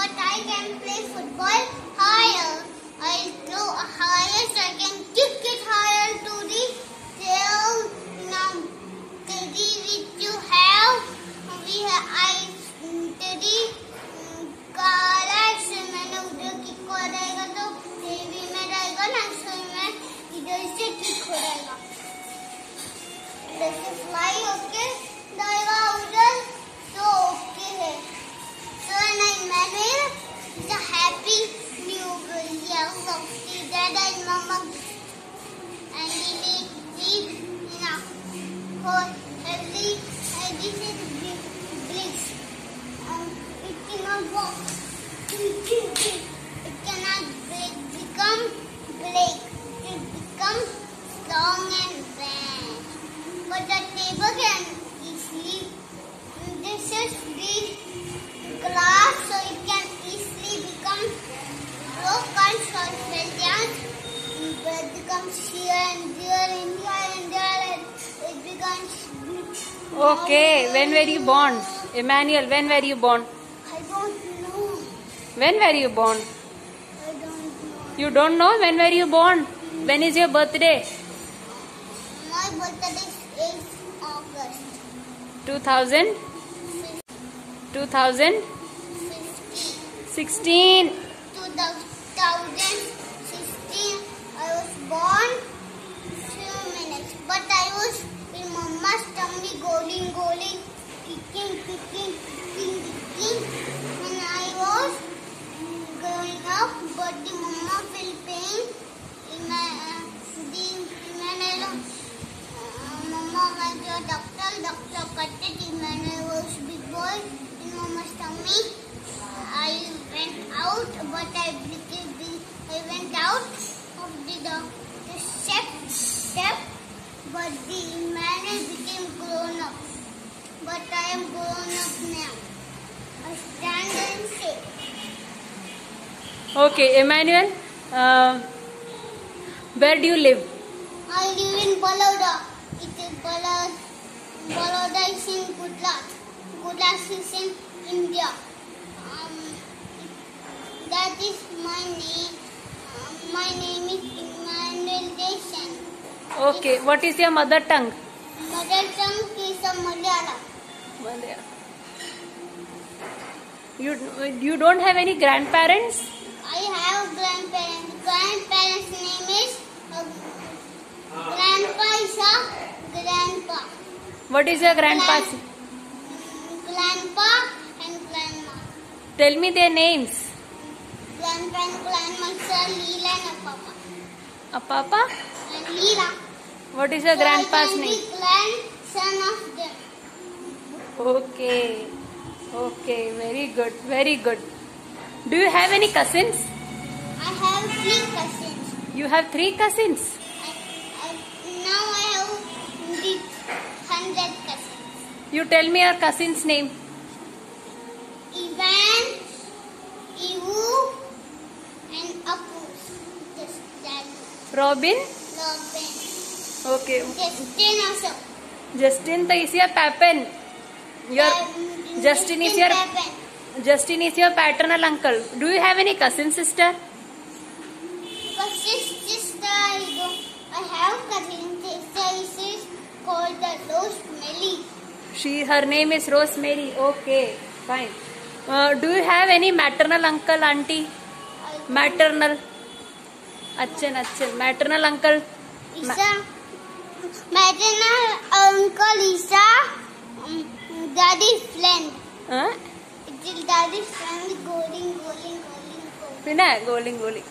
but I can play football higher. I go higher so I can kick it higher to the tail. Now, Teddy, which you have, we have I Teddy काला से मैंने उधर kick हो रहेगा तो TV में रहेगा ना सो मैं इधर से किक हो रहेगा इधर से फ्लाई होके जाएगा It cannot become. It becomes strong and. But the table can easily. This is the glass, so it can easily become broken, so it. It becomes here and here it becomes. Okay, when were you born? Emmanuel, when were you born? I don't know. When were you born? I don't know. You don't know when were you born? When is your birthday? My birthday is 8 August 2000? 2016. 15. 2016, I was born few minutes, but I was in mama's tummy going, going, kicking, kicking, kicking, kicking, and I was growing up, but the mama felt pain in my, uh, the, Emmanuel, uh, mama went to a doctor, doctor cut it, Emmanuel was big boy in mama's tummy. I went out, but I became the, I went out of the the step step, but the man became grown up. But I am grown up now. I stand and say, Okay, Emmanuel, uh, where do you live? I live in Baloda. It is Baloda. Baloda is in Gujarat. Gujarat is in India. Um, that is my name. Uh, my name is Emmanuel Desan. Okay, what is your mother tongue? Mother tongue is a Malayalam. You, you don't have any grandparents? I have grandparents. Grandparents' name is uh, Grandpa is a grandpa. What is your grandpa's? Grandpa and grandma. Tell me their names. Grandpa and grandma is Leela and a Papa. A papa? And Leela. What is your So grandpa's name? grandson of them. Okay. Okay, very good, very good. Do you have any cousins? I have three cousins. You have three cousins. I, I, now I have hundred cousins. You tell me your cousin's name. Robin? Robin. Okay. Justin also. Justin तो is your papan. Your Um, Justin is your Pepin. Justin is your paternal uncle. Do you have any cousin sister? But sister, I have cousin sister. Is called the Rosemary. She her name is Rosemary. Okay, fine. Uh, do you have any maternal uncle auntie? Maternal. अच्छे अच्छे। Maternal uncle? Maternal uncle is a daddy friend. हाँ? Daddy friend गोलिंग गोलिंग गोलिंग गोलिंग गोलिंग।